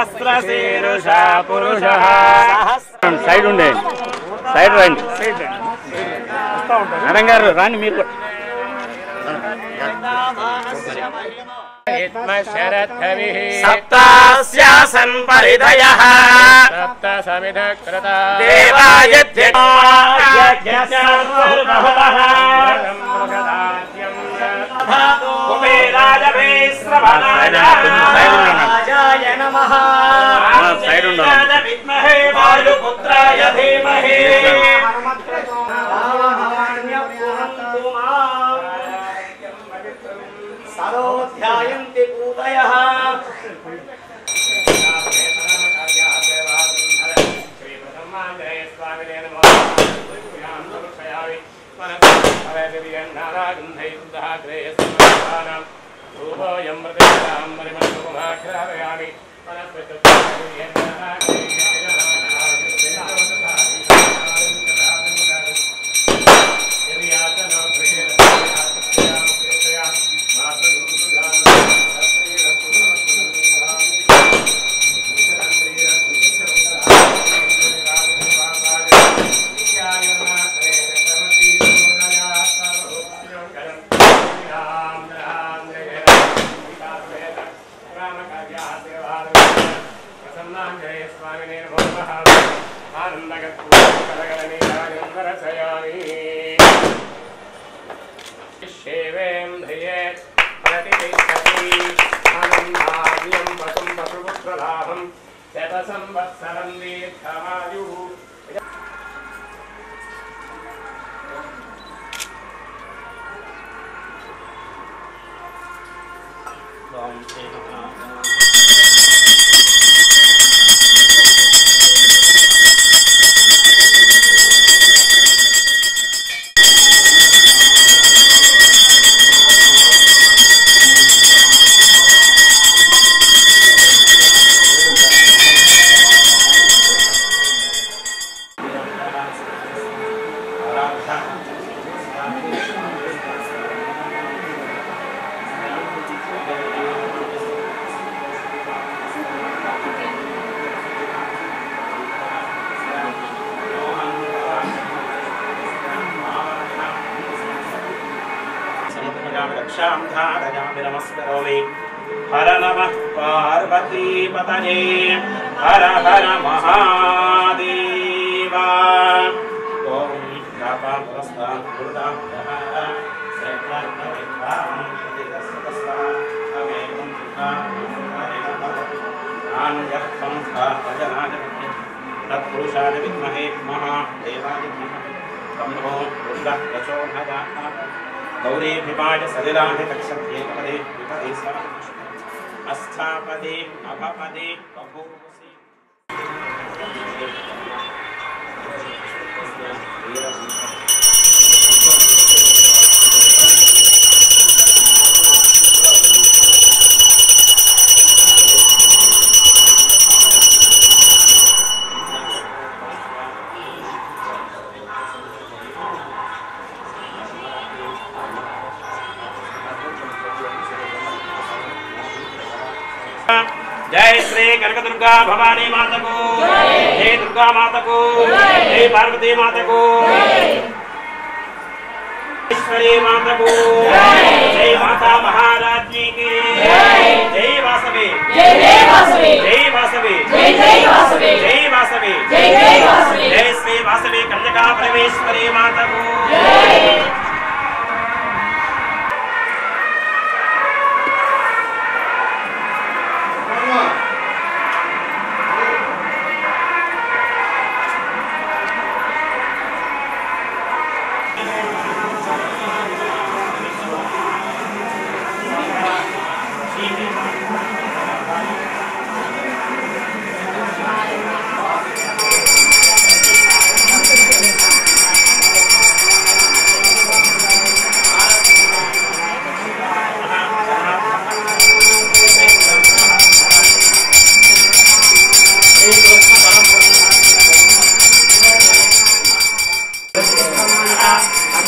సహస్రశీరుష పురుష సైడ్ ఉండే సైడ్ రండి మేడం గారు రాండి మీరు కూడా. సప్తాస్యాసన్ పరిదయ సప్త సమిధ కృత वायुदेवाय नमः विद्महे वायुपुत्राय धीमहि सरोध्यायन्ति पूतयः नारागन्धैः ग्रेयस्मानाम् Yamrata, Yamrata, Yamrata, Yamrata, Yamrata, Yamrata, Yamrata, Yamrata, शतसंवत्सरं दीर्घमायुः स्वामी नमः रक्षां धारयामि नमस्करोमि हर नमः पार्वतीपतये हर हर महादेव ॐ कापापुरस्तात् तत्पुरुषाय विद्महे महा देवाय विद्महे तन्नो पुरुषः प्रचोदयात् गौरीभिपाय सलिलाभितक्षत्रेकपदे विपदे अस्थापदे अभपदे बभूवसि Thank you. दुर्गा भवानी माता को। जय। दुर्गा माता को। जय। पार्वती माता को। ईश्वरी माता को। जय। माता महाराजी की। जय। वासवी। जय जय वासवी। जय वासवी। जय जय वासवी। जय वासवी। जय जय वासवी। जय श्री वासवी कन्यका परमेश्वरी माता को।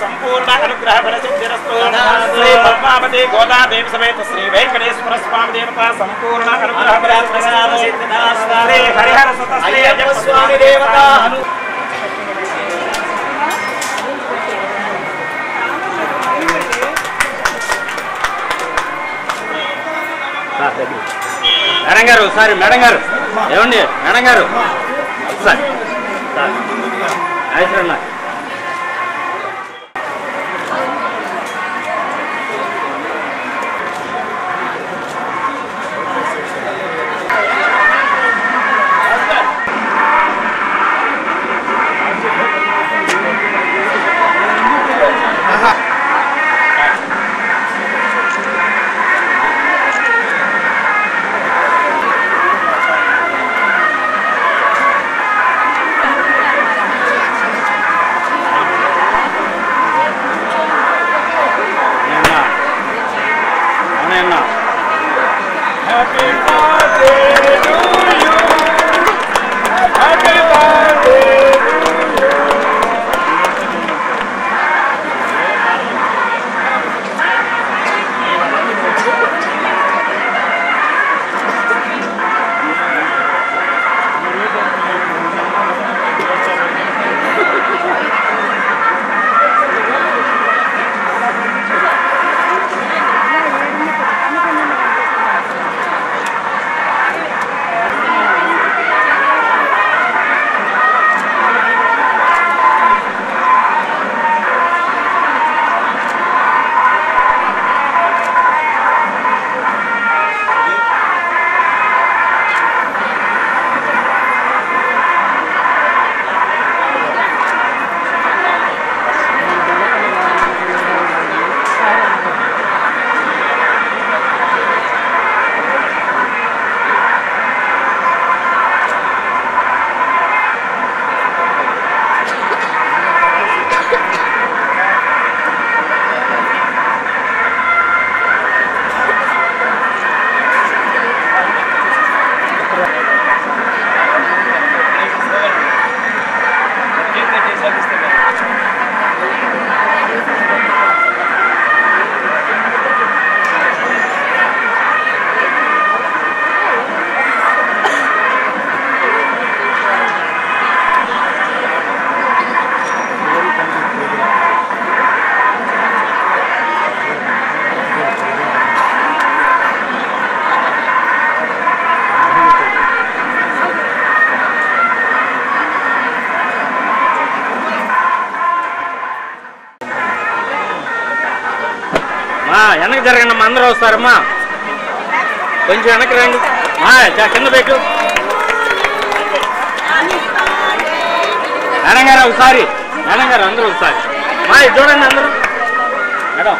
సంపూర్ణ అనుగ్రహ శ్రీ పద్మావతి గోదాదేవి సమేత శ్రీ వెంకటేశ్వర స్వామి దేవత. సంపూర్ణ అనుగ్రహ శ్రీ హరిహర సుత శ్రీ అయ్యప్ప స్వామి దేవత. మేడం గారు ఒకసారి మేడం గారు ఏమండి? మేడం గారు సార్. సార్ అన్న. వెనక జరగండి అమ్మా అందరూ వస్తారమ్మా. కొంచెం వెనక్కి రండి. కింద పెట్టు. మేడం గారు ఒకసారి మేడం గారు అందరూ ఒకసారి. మా చూడండి అందరూ. మేడం.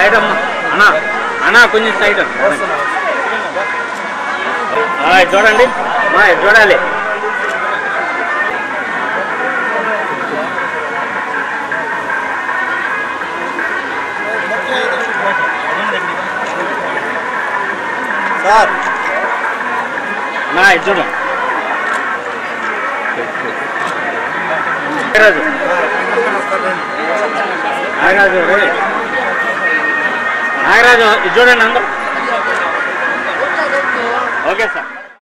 సైడ్ అమ్మా అన్నా అన్నా కొంచెం సైడ్ చూడండి. చూడాలి. సార్. నా ఇది చూడండి రెడీ నాగరాజు ఇది చూడండి అందరూ. Okay sir.